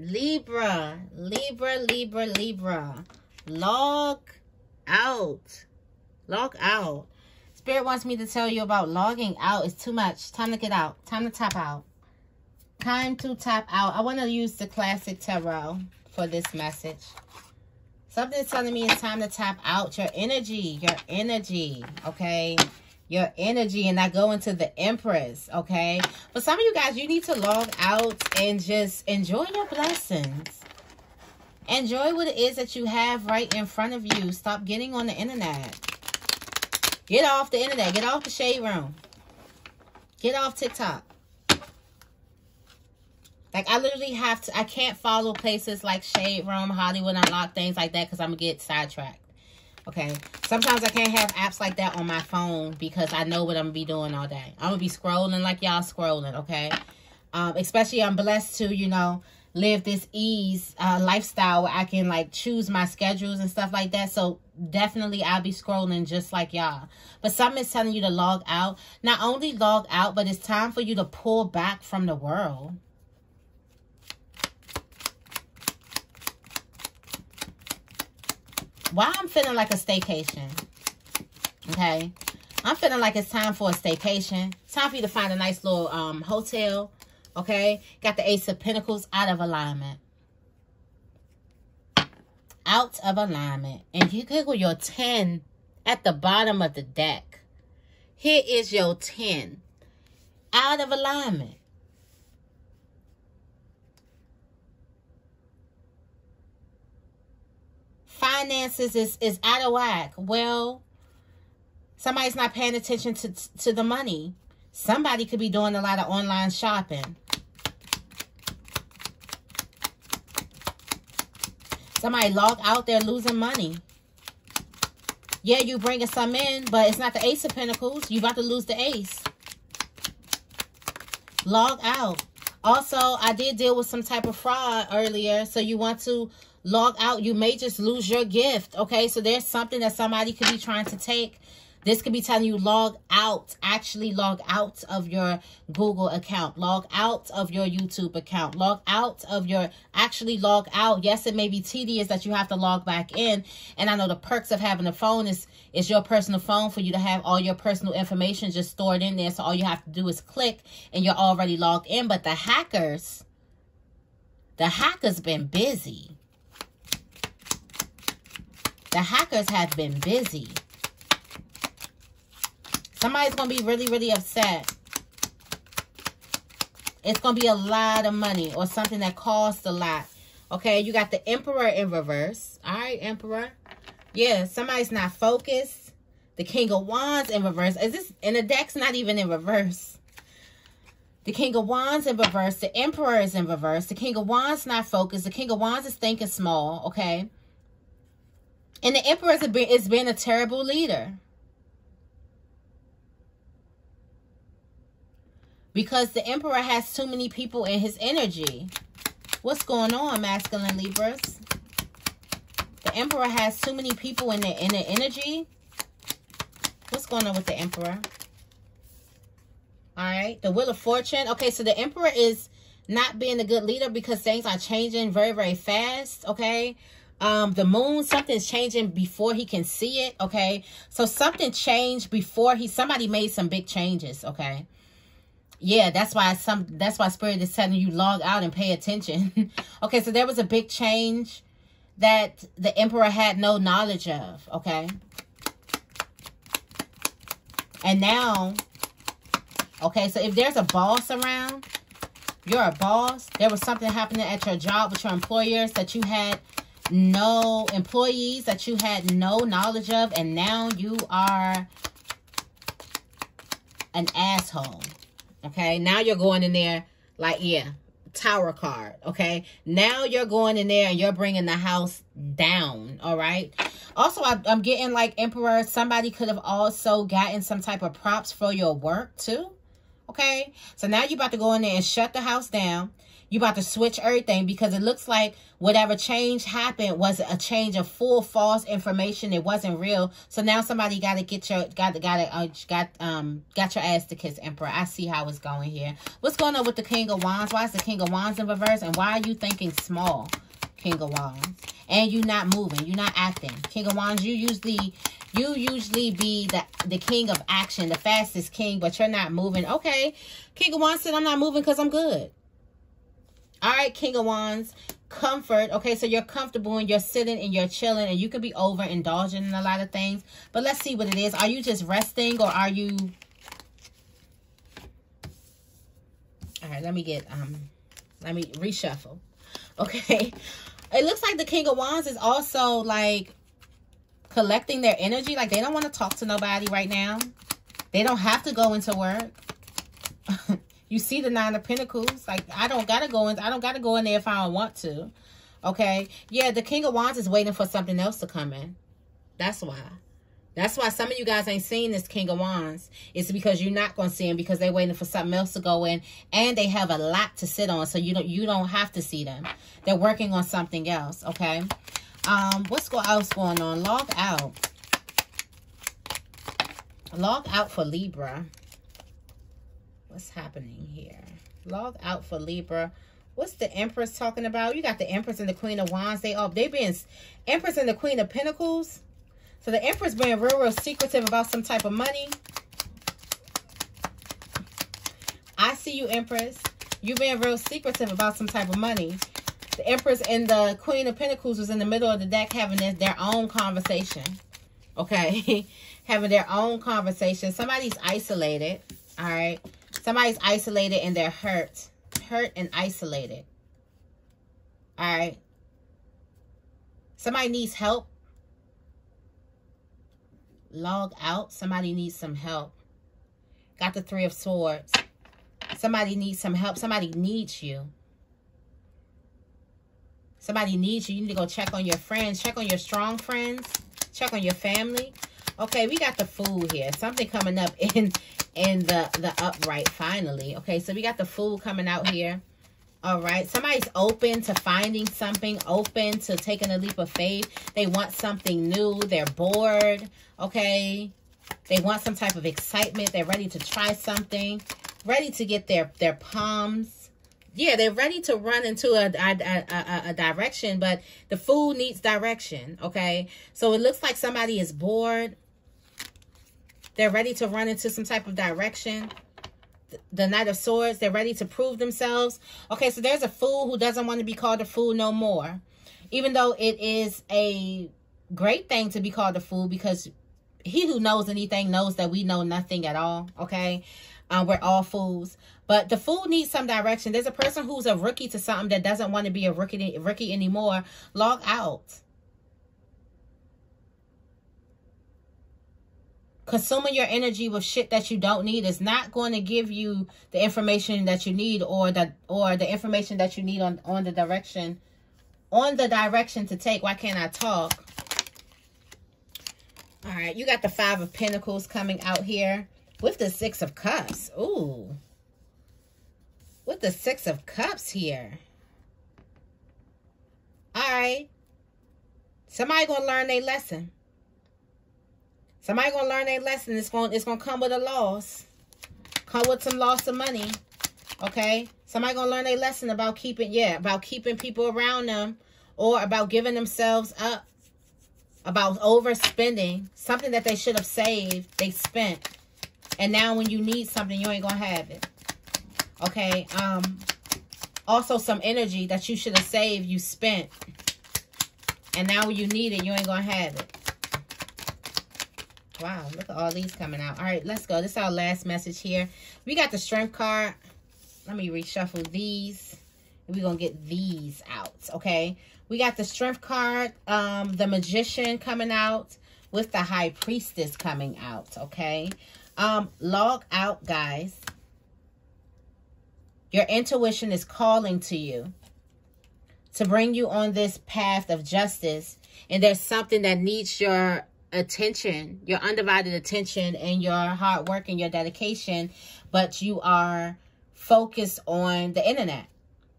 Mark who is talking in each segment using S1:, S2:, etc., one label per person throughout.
S1: Libra, Libra, Libra, Libra. Log out. Log out. Spirit wants me to tell you about logging out. It's too much. Time to get out. Time to tap out. Time to tap out. I want to use the classic tarot for this message. Something's telling me it's time to tap out your energy. Your energy. Okay your energy and not go into the empress okay? But some of you guys you need to log out and just enjoy your blessings. Enjoy what it is that you have right in front of you. Stop getting on the internet. Get off the internet. Get off the shade room. Get off tiktok. Like I literally have to I can't follow places like Shade Room, Hollywood Unlocked, things like that because I'm gonna get sidetracked. Okay. Sometimes I can't have apps like that on my phone because I know what I'm going to be doing all day. I'm going to be scrolling like y'all scrolling, okay? Um, especially I'm blessed to, you know, live this ease uh, lifestyle where I can like choose my schedules and stuff like that. So definitely I'll be scrolling just like y'all. But something is telling you to log out. Not only log out, but it's time for you to pull back from the world. Why I'm feeling like a staycation. Okay. I'm feeling like it's time for a staycation. Time for you to find a nice little um, hotel. Okay. Got the Ace of Pentacles out of alignment. Out of alignment. And you click your 10 at the bottom of the deck. Here is your 10. Out of alignment. Finances is, is out of whack. Well, somebody's not paying attention to, to the money. Somebody could be doing a lot of online shopping. Somebody log out there losing money. Yeah, you bringing some in, but it's not the Ace of Pentacles. You about to lose the Ace. Log out. Also, I did deal with some type of fraud earlier, so you want to log out. You may just lose your gift, okay? So there's something that somebody could be trying to take. This could be telling you log out. Actually log out of your Google account. Log out of your YouTube account. Log out of your... Actually log out. Yes, it may be tedious that you have to log back in. And I know the perks of having a phone is, is your personal phone for you to have all your personal information just stored in there. So all you have to do is click and you're already logged in. But the hackers... The hackers been busy the hackers have been busy. Somebody's going to be really, really upset. It's going to be a lot of money or something that costs a lot. Okay, you got the Emperor in reverse. All right, Emperor. Yeah, somebody's not focused. The King of Wands in reverse. Is this, and the deck's not even in reverse. The King of Wands in reverse. The Emperor is in reverse. The King of Wands not focused. The King of Wands is thinking small, okay? And the emperor has been, has been a terrible leader. Because the emperor has too many people in his energy. What's going on, masculine Libras? The emperor has too many people in the, in the energy. What's going on with the emperor? All right. The wheel of fortune. Okay, so the emperor is not being a good leader because things are changing very, very fast. Okay um the moon something's changing before he can see it okay so something changed before he somebody made some big changes okay yeah that's why some that's why spirit is telling you log out and pay attention. Okay so there was a big change that the emperor had no knowledge of okay? And now okay so if there's a boss around you're a boss there was something happening at your job with your employers that you had no employees that you had no knowledge of and now you are an asshole okay? Now you're going in there like yeah tower card okay? Now you're going in there and you're bringing the house down all right? Also I, i'm getting like emperor somebody could have also gotten some type of props for your work too okay? So now you're about to go in there and shut the house down You about to switch everything because it looks like whatever change happened was a change of full false information. It wasn't real. So now somebody got to get your got got uh, got um got your ass to kiss Emperor. I see how it's going here. What's going on with the King of Wands? Why is the King of Wands in reverse? And why are you thinking small, King of Wands? And you're not moving. You're not acting. King of Wands, you usually you usually be the the king of action, the fastest king, but you're not moving. Okay. King of Wands said, I'm not moving because I'm good. All right, King of Wands, comfort. Okay, so you're comfortable and you're sitting and you're chilling and you could be overindulging in a lot of things. But let's see what it is. Are you just resting or are you... All right, let me get... um, Let me reshuffle. Okay. It looks like the King of Wands is also like collecting their energy. Like they don't want to talk to nobody right now. They don't have to go into work. You see the Nine of Pentacles. Like, I don't got to go in. I don't got to go in there if I don't want to. Okay? Yeah, the King of Wands is waiting for something else to come in. That's why. That's why some of you guys ain't seeing this King of Wands. It's because you're not going to see him because they're waiting for something else to go in. And they have a lot to sit on. So you don't you don't have to see them. They're working on something else. Okay? Um, what's else going on? Log out. Log out for Libra. What's happening here? Log out for Libra. What's the Empress talking about? You got the Empress and the Queen of Wands. They all they being Empress and the Queen of Pentacles. So the Empress being real, real secretive about some type of money. I see you, Empress. You being real secretive about some type of money. The Empress and the Queen of Pentacles was in the middle of the deck having this, their own conversation. Okay. having their own conversation. Somebody's isolated. All right. Somebody's isolated and they're hurt. Hurt and isolated. All right. Somebody needs help. Log out. Somebody needs some help. Got the Three of Swords. Somebody needs some help. Somebody needs you. Somebody needs you. You need to go check on your friends. Check on your strong friends. Check on your family. Okay, we got the Fool here. Something coming up in in the, the upright finally. Okay, so we got the Fool coming out here. All right, somebody's open to finding something, open to taking a leap of faith. They want something new. They're bored, okay? They want some type of excitement. They're ready to try something, ready to get their, their palms. Yeah, they're ready to run into a, a, a, a direction, but the fool needs direction, okay? So it looks like somebody is bored they're ready to run into some type of direction. The Knight of Swords, they're ready to prove themselves. Okay, so there's a fool who doesn't want to be called a fool no more. Even though it is a great thing to be called a fool because he who knows anything knows that we know nothing at all, okay? Um, we're all fools. But the fool needs some direction. There's a person who's a rookie to something that doesn't want to be a rookie, rookie anymore. Log out. Consuming your energy with shit that you don't need is not going to give you the information that you need or the or the information that you need on on the direction on the direction to take. Why can't i talk? All right you got the five of pentacles coming out here with the six of cups. Ooh, with the six of cups here. All right. Somebody gonna learn their lesson Somebody gonna learn their lesson. It's gonna it's gonna come with a loss. Come with some loss of money. Okay? Somebody gonna learn their lesson about keeping, yeah, about keeping people around them or about giving themselves up. About overspending. Something that they should have saved, they spent. And now when you need something, you ain't gonna have it. Okay? Um also some energy that you should have saved, you spent. And now when you need it, you ain't gonna have it. Wow, look at all these coming out. All right, let's go. This is our last message here. We got the strength card. Let me reshuffle these. We're going to get these out, okay? We got the strength card, um, the magician coming out with the high priestess coming out, okay? Um, log out, guys. Your intuition is calling to you to bring you on this path of justice. And there's something that needs your attention, your undivided attention and your hard work and your dedication, but you are focused on the internet.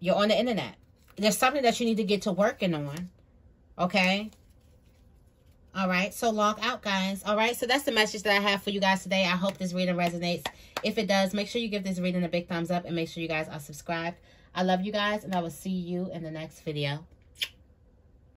S1: You're on the internet. There's something that you need to get to working on. Okay? All right, so log out, guys. All right, so that's the message that I have for you guys today. I hope this reading resonates. If it does, make sure you give this reading a big thumbs up and make sure you guys are subscribed. I love you guys, and I will see you in the next video.